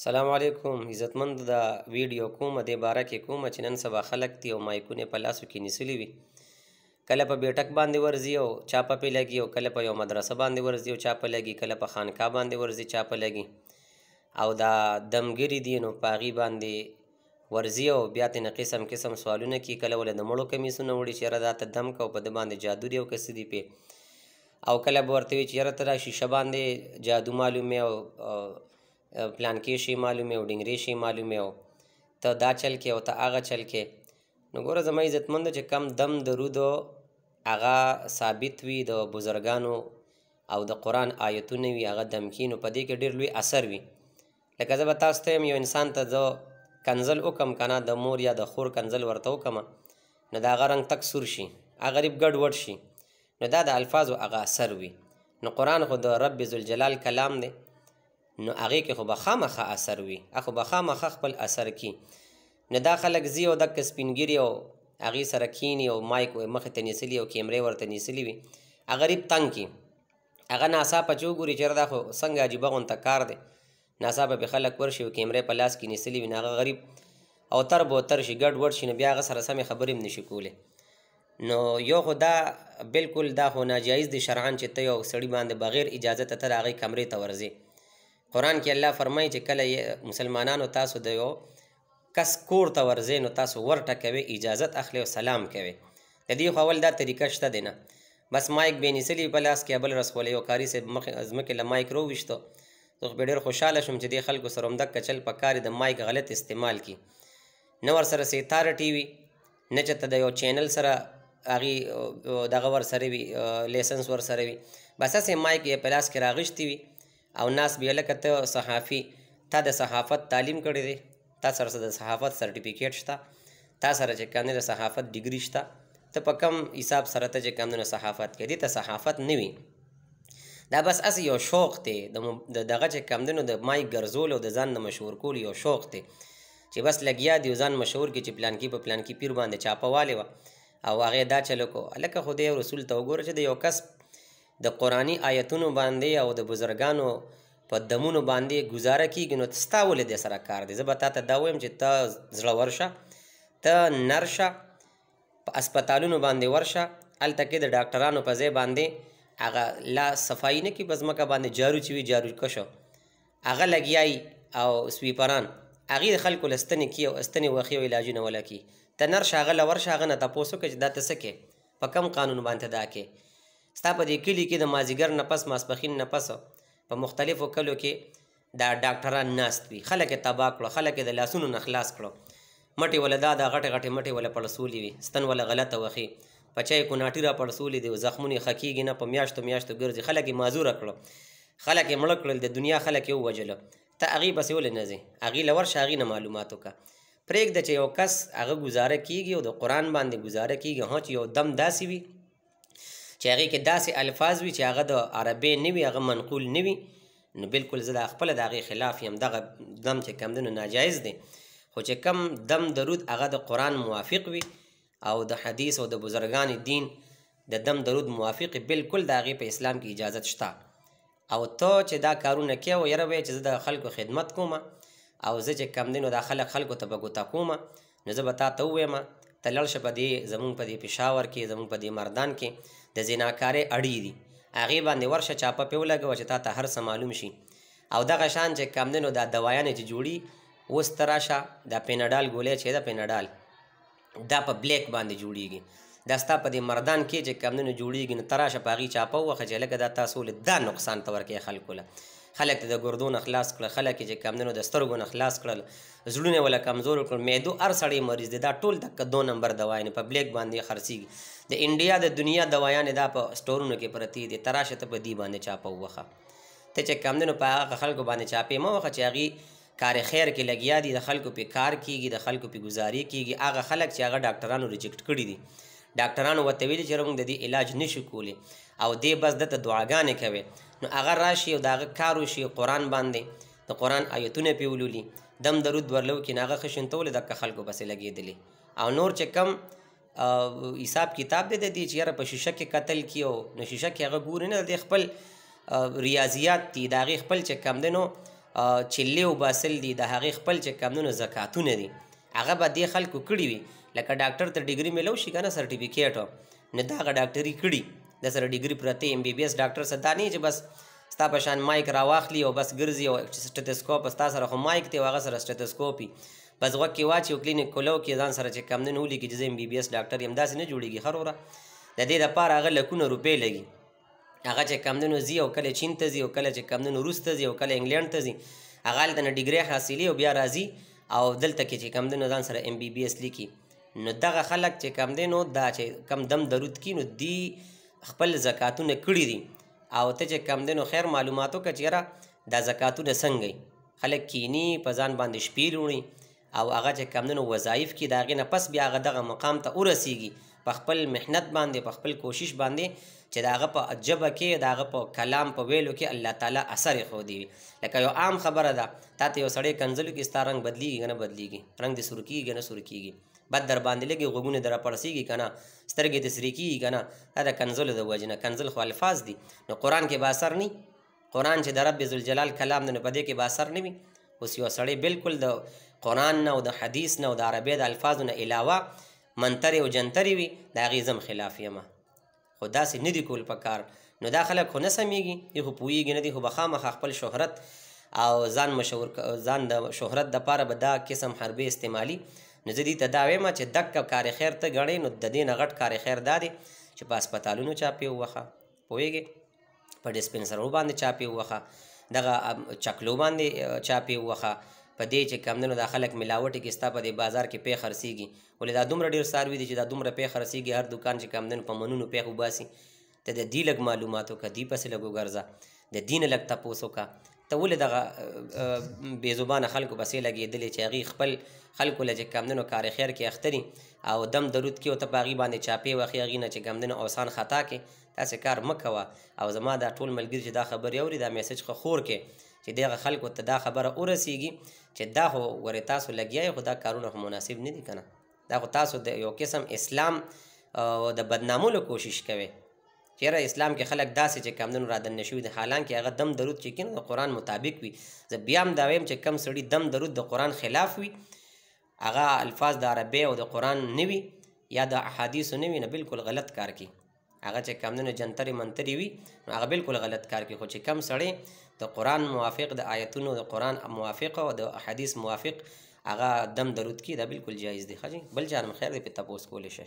سلام علیکم عزتمند دا ویډیو کومه د باره کې کومه چې نن سبا خلک دی او مایکونه په لاسو کې نیسلی وي کله په بیټک باندې ورځي او چا په پی لګي او کله په یو مدرسه باندې ورځي او چا په لګي کله په خانقاه باندې ورځي چا په لګي او دا دمګری دی نو پاغي باندې ورځي او بیا تنه قسم قسم سوالونه کی کله ول د مړو کمیسونه وړي چې را دا ته دم کو په د باندې جادو دی او کسې دی په او کله به ورته وي چې یاره ته دا شیشه باندې جادو معلومې او پلانکې شی معلومې او ډنګرې شی معلومې او ته دا چل کې او ته هغه چل کې نو ګوره زما عزتمند چې کم دم درود هغه ثابت وي د بزرګانو او د قرآن آیتونه وي هغه دم کینو په دې کې ډېر لوی اثر وي لکه زه به تاسو ته یو انسان ته زه کنزل وکم کنه د مور یا د خور کنزل ورته وکم نو دا هغه رنګ تک سور شي هغه غریب ګډ وډ شي نو دا د الفاظو هغه اثر وي نو قرآن خو د رب ذوالجلال کلام دی نو هغې کې خو به خامخا اثر وي هغه به خامخا خپل اثر کی نو دا خلک ځي او دک سپینګیري او هغې سره کینی او مایک مخې ته نیسلی او کیمرې ورته نیسلی وي هغه غریب تنګ کی هغه ناڅاپه چې وګوري چې دا خو څنګه عجیبه غونته کار دی ناڅاپه به خلک ورشي او کیمرې په لاس کې نیسلې وي هغه غریب او تر به تر شي ګډ وډ شي نو بیا هغه سره سمې خبرې هم نشي کولی نو یو خو دا بالکل دا خو ناجایز دی شرعاً چې ته یو سړي باندې بغیر اجازه ته ته د هغې کمرې ته ورځې قرآن کې الله فرمایي چې کله مسلمانانو تاسو د یو کس کور ته ورځی نو تاسو ور ټکوی اجازت اخلی او سلام کوی د دی خو اول دا طریقه شته دی نه بس مایک به نیسلی په لاس کی بل ورځ خو له یو قاری صاحب مخ زمکه له مایک رو وشتو زه خو به ډیر خوشاله شوم چی دی خلکو سره هم دک چل په کار د مایک غلط استعمال کی نه ور سره سی تارټی وی نه چته د یو چینل سره هغه دغه ور سره وی لیسنس ور سره وی بس اسه مایک یې پلاس کې راغشتي وي او ناس بیا لکه ته صحافي تا د صحافت تعلیم کړی دی تا سره د صحافت سرټیفیکیټ شته تا سره چې کوم د صحافت ډیګري شته ته په کم حساب سره ته چې کوم د صحافت کې دي ته صحافت نه وي دا بس اس یو شوق دی د دغه چې کم دنو د مای ګرځول او د ځان د مشهور کول یو شوق دی چې بس لګیا دی ځان مشهور کې چې پلان کې په پلان کې پیر باندې چاپه والي و او هغه دا چلو کو الکه خدای رسول ته وګوره چې د یو کس د قرآني آیتونو باندې او د بزرګانو په دمونو باندې گزاره کیږي نو ستا ولې د سره کار دی زه به تا ته دا وایم چې ته زړور شه ته نر شه په اسپتالونو باندې ورشه هلته کې د ډاکټرانو په ځای باندې هغه لا صفایي نه کړي په ځمکه باندې جارو چې وي جارو کشو هغه لګیایي او سویپران هغې خلکو له ستنې کي او ستنې وښي او علاجونه ولا کي ته نر شه هغه له ورشه هغه نه تپوس وکړه چې دا ته څه کې په کم قانون باندې دا کې ستا په دې کلی کې د مازیګر نه پس ماسپخین نه پس په مختلفو کلو کې دا ډاکټران ناست وي خلک یې تباه کړو خلک یې د لاسونو نه خلاص کړو مټې وله دا دا غټې غټې مټې وله پړسولي وي ستن وله غلطه وخي په چا یې کوناټي را پړسولي دي زخمونه یې ښه کېږي نه په میاشتو میاشتو ګرځي خلک یې معذوره کړو خلک یې مړه کړل د دنیا خلک یې ووژله ته هغې پسې ولې نه ځې هغې له ورشه هغې نه معلومات وکړه پرېږده چې یو کس هغه ګزاره کیږي او د قرآن باندې ګزاره کیږي هو چې یو دم داسې وي چې هغې کې داسې الفاظ وي چې هغه د عربې نه وي هغه منقول نه وي نو بالکل زه دا خپله د هغې خلاف یم دغه دم چې کم دی نو ناجایز دی خو چې کم دم درود هغه د قرآن موافق وي او د حدیث او د بزرګان دین د دم درود موافق بالکل دا غي په اسلام کې اجازه شته او ته چې دا کارونه کې او یره وې چې د خلکو خدمت کوم او زه چې کم دینو د خلک خلکو ته بګوتا کوم نو زه به تا ته وایم ته لړ شه په دې زمونږ په دې پېښور کې زمونږ په دې مردان کې د زناکارې اړې دي هغې باندې ورشه چاپه پې ولګوه چې تا ته هر څه معلوم شي او دغه شان چې کم دی نو دا دوايانې چې جوړي اوس ته راشه دا پینډال ګولۍ چې ده پینډال دا په بلیک باندې جوړیږي دا ستا په دې مردان کې چې کمونه جوړیږي نو تراشه پاغي چاپه وخه چې لکه دا تاسو له دا نقصان تور کې خلکو له خلک د ګردون اخلاص کړ خلک چې کمونه د سترګو اخلاص کړل زړونه ولا کمزور کړ مېدو ار سړی مریض دی دا ټول د دو نمبر دوايي نه پبلک باندې خرسي د انډیا د دنیا دوايان دا په سٹورونو کې پرتی دي تراشه ته په دی باندې چاپه وخه ته چې کمونه په خلکو باندې چاپه مو وخه چې هغه کار خیر کې لګیا دي د خلکو په کار کیږي د خلکو په گزارې کیږي هغه خلک چې هغه ډاکټرانو ریجیکټ کړي دي ډاکټرانو ورته ویلي چې موږ د دې علاج نشو کولی او دې بس دته دعاګانې کوي نو هغه راشي او داغه کار وشي قران باندې د قران آیتونه پیولولي دم درود ورلو کې ناغه خشن تول د خلکو بس لګیدلی او نور چې کم حساب کتاب دی د دې چې یاره په شیشه کې کتل کیو نو شیشه کې هغه ګوري نه دی خپل ریاضیات دي د هغې خپل چې کم دی نو چې لیو باسل دي د هغې خپل چې کم دی نو زکاتونه دي هغه به دې خلکو کړي وي لکه ډاکټر ته ډیګري میلو شي که نه سرټیفیکیټ نو دا هغه ډاکټري کړي د سره ډیګري پرته ایم بي بي اس ډاکټر څه دا نه چې بس ستا په شان مایک راواخلي او بس ګرځي او سټیتسکوپ ستا سره خو مایک دی او هغه سره سټیتسکوپ په زغوږ کې واچي او کلینیک کولو کې ځان سره چې کمدنې ولیکي چې زه ایم بي بي اس ډاکټر یم داسې نه جوړېږي ښه وروره د دې دپاره هغه لکونه روپۍ لګي هغه چې کمدنو ځي او کله چین ته ځي او کله چې کمدنو روس ته ځي او کله انګلینډ ته ځي هغه هلته نه ډیګرۍ حاصلي او بیا راځي او دلته کې چې کمدنو ځان سره ایم بي بي اس لیکي نو دغه خلک چې کمدنو دا چې کم دم درود کی نو دی خپل زکاتونه کړي دي او ته چې کمدنو خیر معلوماتو که چېره دا زکاتونه څنګه خلک کینی په ځان باندې شپې لوړي او هغه چې کمنو وظایف کې داغې نه پس بیا هغه دغه مقام ته ورسیږي په خپل محنت باندې په خپل کوشش باندې چې داغه په جبه کې داغه په کلام په ویلو کې الله تعالی اثر خو دی لکه یو عام خبره ده تا ته یو سړی کنزلو کې ستاره رنگ بدلیږي نه بدلیږي رنگ د سرکیږي نه سرکیږي بد در باندې لګي غوګونه در پړسیږي کنه سترګې د سرکیږي کنه دا کنزلو د وجنه کنزل خو الفاظ دي نو قران کې با اثر نه قران چې د رب ذوالجلال کلام دی نو په دې کې به اثر نه وي اوس یو سړی بالکل د قران نه او د حدیث نه او د عربی د الفاظو نه علاوه منترې او جنترې وي د هغې زم خلاف یم خو داسې نه دي کول په کار نو دا خلک خو نه سمېږي دی خو پوهېږي نه دی خو به خامخا خپل شهرت او ځان مشهور ځان د شهرت دپاره به دا قسم حربې استعمالي نو زه دې ته دا وایم چې دک کار خیر ته ګڼې نو د دې نه غټ کار خیر دا دی چې په هسپتالونو چاپې ووخه پوهېږې په ډسپنسرو باندې چاپ یې ووخه دغه چکلو باندې چاپ یې ووخه په دې چې کمدنو دا خلک ملاوټي کې ستا په دې بازار کې پې خرڅېږي ولې دا دومره ډېر ساروي دي چې دا دومره پې خرڅېږي هر دکان چې کمدنو په منونو پې وباسي ته د دې لږ معلومات وکړه دې پسې لږ وګرځه د دې نه لږ تپوس وکړه ته ولې دغه بې زبانه خلکو پسې لګېدلې چې هغوی خپل خلکو له چې کمدنو کار خیر کې اخته دي او دم درود کې او ته په هغوی باندې چاپې وهې هغوی نه چې کمدنو اوسان خطا کې داسې کار مه کوه او زما دا ټول ملګري چې دا خبرې اوري دا میسج خو خور کې چې دغه خلکو ته دا خبره ورسیږي چې دا خو ګورې تاسو لګیا یې خو دا کارونه خو مناسب نه دي که نه دا خو تاسو د یو قسم اسلام د بدنامولو کوشش کوئ چیرې اسلام کې خلک داسې چې کمدنو را دن نشوي دي حالانکه هغه دم درود چې کینو د قران مطابق وي زه بیا هم دا ویم چې کم سړي دم درود د قران خلاف وي هغه الفاظ د عربی او د قران نه وي یا د احادیث نه وي نه بالکل غلط کار کوي هغه چې کمدنو جنتري منتري وي نو هغه بالکل غلط کار کوي خو چې کم سړی د قران موافق د آیتونو د قران موافق او د احادیث موافق هغه دم درود کی دا بالکل جایز دی خجی بل جانم خیر دی په تاسو کولې شي